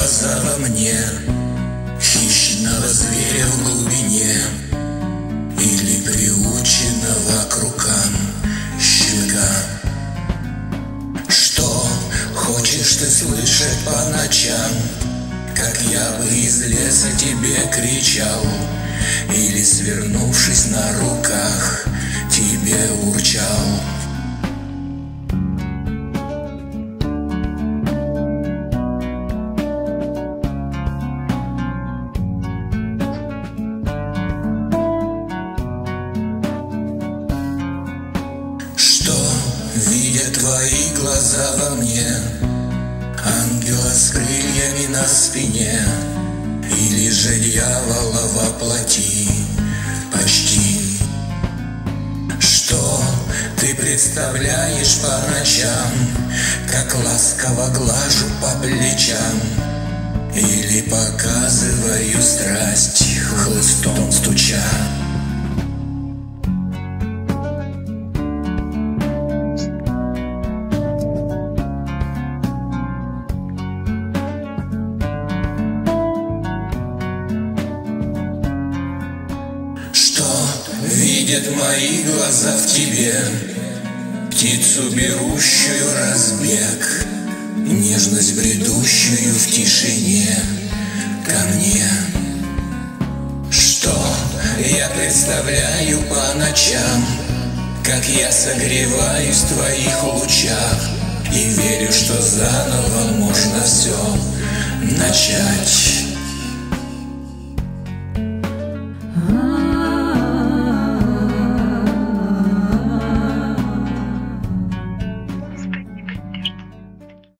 глаза во мне Хищного зверя в глубине Или приученного к рукам щенка. Что хочешь ты слышать по ночам? Как я бы из леса тебе кричал? Или свернувшись на руках Что видят твои глаза во мне? Ангела с крыльями на спине Или же дьявола во плоти? Почти. Что ты представляешь по ночам? Как ласково глажу по плечам? Или показываю страсть хлыстом стуча видят мои глаза в тебе? Птицу, берущую разбег, Нежность, бредущую в тишине ко мне. Что я представляю по ночам, Как я согреваюсь в твоих лучах И верю, что заново можно все начать.